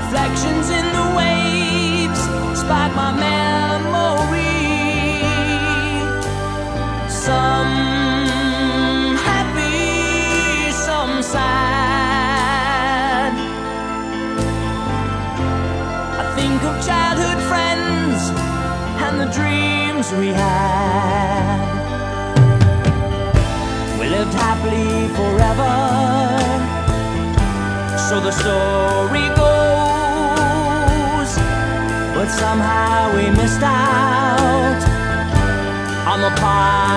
Reflections in the waves spark my memory. Some happy, some sad. I think of childhood friends and the dreams we had. We lived happily forever. So the story goes. But somehow we missed out on the of